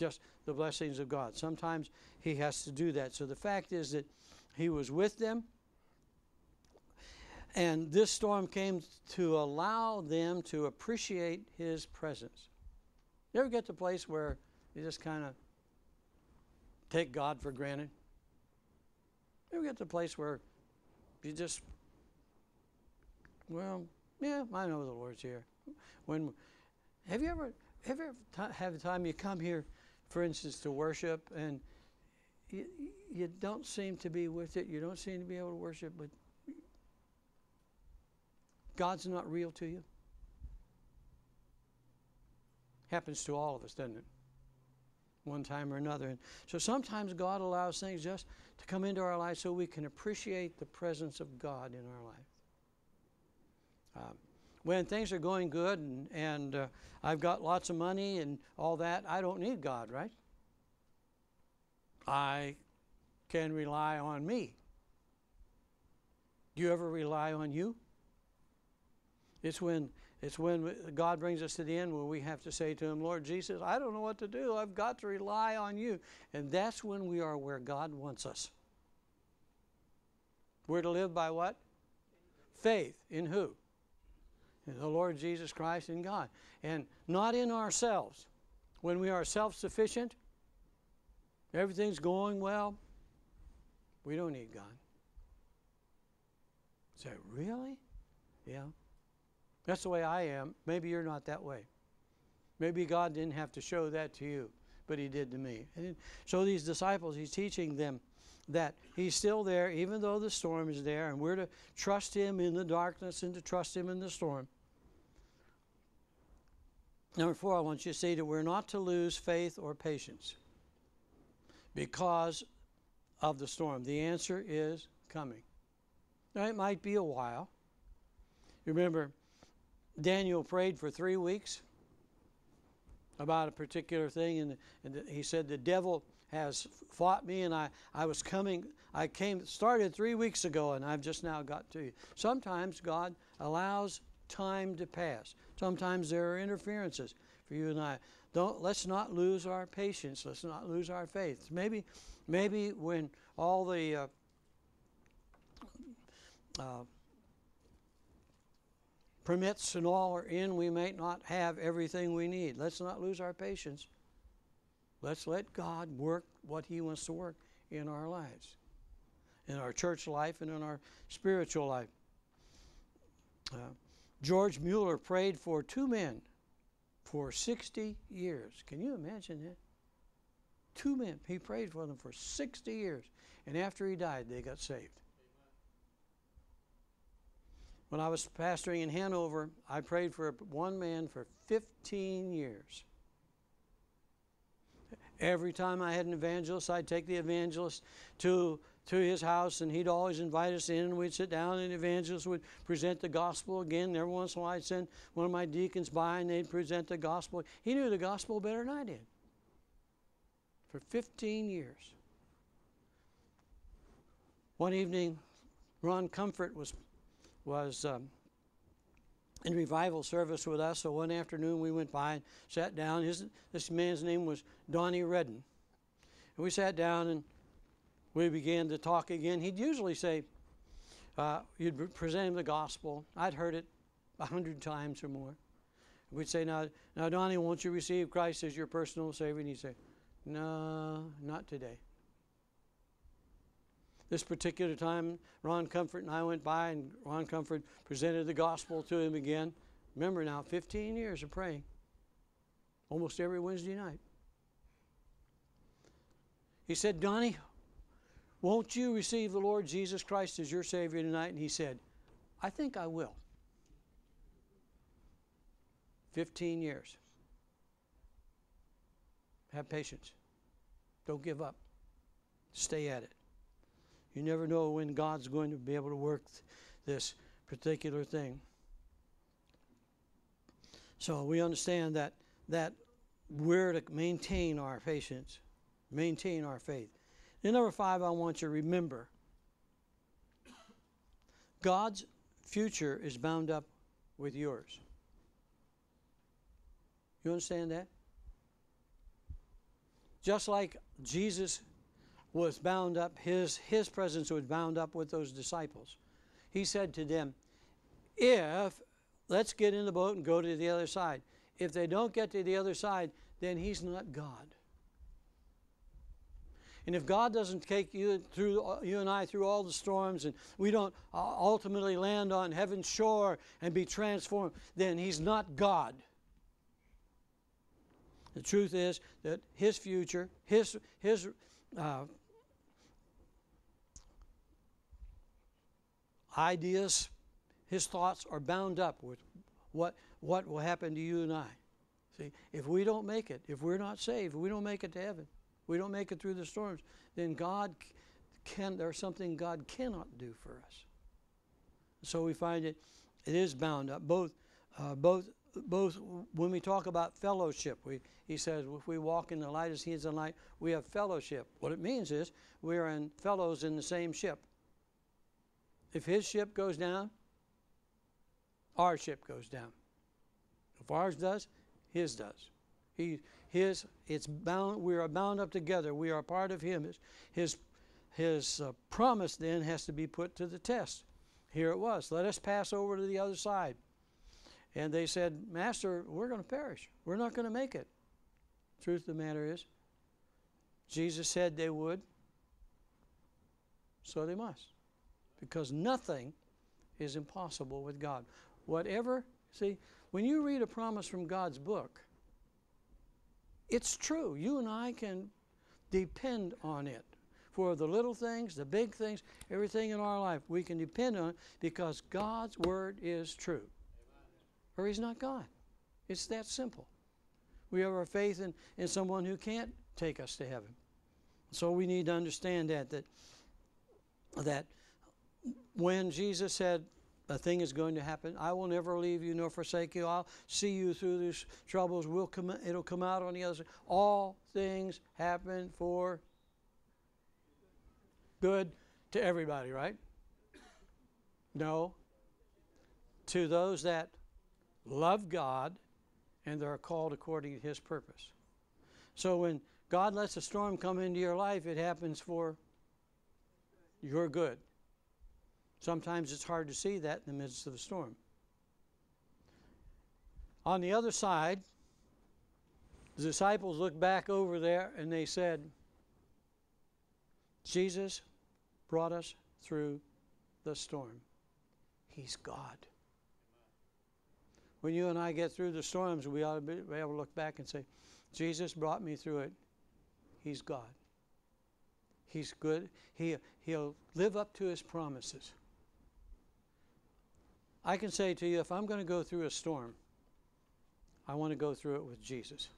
just the blessings of God. Sometimes he has to do that. So the fact is that he was with them. And this storm came to allow them to appreciate his presence. You ever get to a place where you just kind of take God for granted? You ever get to a place where you just, well, yeah, I know the Lord's here. When have you ever ever have a time you come here, for instance, to worship and you, you don't seem to be with it. You don't seem to be able to worship, but God's not real to you. Happens to all of us, doesn't it? One time or another. And so sometimes God allows things just to come into our life so we can appreciate the presence of God in our life. Um, when things are going good and, and uh, I've got lots of money and all that, I don't need God, right? I can rely on me. Do you ever rely on you? It's when it's when God brings us to the end where we have to say to Him, Lord Jesus, I don't know what to do. I've got to rely on you. And that's when we are where God wants us. We're to live by what? Faith. In who? The Lord Jesus Christ and God. And not in ourselves. When we are self sufficient, everything's going well, we don't need God. Say, really? Yeah. That's the way I am. Maybe you're not that way. Maybe God didn't have to show that to you, but He did to me. And so these disciples, He's teaching them that He's still there, even though the storm is there, and we're to trust Him in the darkness and to trust Him in the storm. Number four, I want you to see that we're not to lose faith or patience because of the storm. The answer is coming. Now, it might be a while. Remember, Daniel prayed for three weeks about a particular thing, and, and he said, The devil has fought me, and I, I was coming, I came, started three weeks ago, and I've just now got to you. Sometimes God allows time to pass. Sometimes there are interferences for you and I. Don't let's not lose our patience. Let's not lose our faith. Maybe, maybe when all the uh, uh, permits and all are in, we may not have everything we need. Let's not lose our patience. Let's let God work what He wants to work in our lives, in our church life and in our spiritual life. Uh, George Mueller prayed for two men for 60 years. Can you imagine that? Two men. He prayed for them for 60 years. And after he died, they got saved. When I was pastoring in Hanover, I prayed for one man for 15 years. Every time I had an evangelist, I'd take the evangelist to, to his house, and he'd always invite us in, and we'd sit down, and the evangelist would present the gospel again. Every once in a while, I'd send one of my deacons by, and they'd present the gospel. He knew the gospel better than I did for 15 years. One evening, Ron Comfort was was um, in revival service with us. So one afternoon we went by and sat down. His, this man's name was Donnie Redden. And we sat down and we began to talk again. He'd usually say, uh, you'd present him the gospel. I'd heard it a hundred times or more. We'd say, now, now, Donnie, won't you receive Christ as your personal Savior? And he'd say, no, not today. This particular time, Ron Comfort and I went by, and Ron Comfort presented the gospel to him again. Remember now, 15 years of praying, almost every Wednesday night. He said, Donnie, won't you receive the Lord Jesus Christ as your Savior tonight? And he said, I think I will. 15 years. Have patience. Don't give up. Stay at it. You never know when God's going to be able to work this particular thing. So we understand that that we're to maintain our patience, maintain our faith. And number five, I want you to remember God's future is bound up with yours. You understand that? just like Jesus was bound up, his, his presence was bound up with those disciples. He said to them, If, let's get in the boat and go to the other side. If they don't get to the other side, then he's not God. And if God doesn't take you through you and I through all the storms, and we don't ultimately land on heaven's shore and be transformed, then He's not God. The truth is that His future, His His uh, ideas, His thoughts are bound up with what what will happen to you and I. See, if we don't make it, if we're not saved, if we don't make it to heaven, we don't make it through the storms, then God can, there's something God cannot do for us. So we find it, it is bound up. Both, uh, both, both. When we talk about fellowship, we, he says, if we walk in the light as He is in the light, we have fellowship. What it means is we are in fellows in the same ship. If His ship goes down, our ship goes down. If ours does, His does. He, his, it's bound, we are bound up together. We are part of Him. His, his, his uh, promise then has to be put to the test. Here it was. Let us pass over to the other side. And they said, Master, we're going to perish. We're not going to make it. Truth of the matter is, Jesus said they would, so they must. Because nothing is impossible with God. Whatever, see, when you read a promise from God's book, it's true. You and I can depend on it. For the little things, the big things, everything in our life, we can depend on it because God's Word is true. Or He's not God. It's that simple. We have our faith in, in someone who can't take us to heaven. So we need to understand that, that, that when Jesus said, a thing is going to happen. I will never leave you nor forsake you. I'll see you through these troubles. We'll come, it'll come out on the other side. All things happen for good to everybody, right? No. To those that love God and they are called according to His purpose. So when God lets a storm come into your life, it happens for your good. Sometimes it's hard to see that in the midst of a storm. On the other side, the disciples looked back over there and they said, Jesus brought us through the storm. He's God. When you and I get through the storms, we ought to be able to look back and say, Jesus brought me through it. He's God. He's good. He, he'll live up to his promises. I can say to you, if I'm going to go through a storm, I want to go through it with Jesus.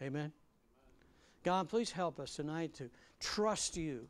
Amen. Amen. God, please help us tonight to trust you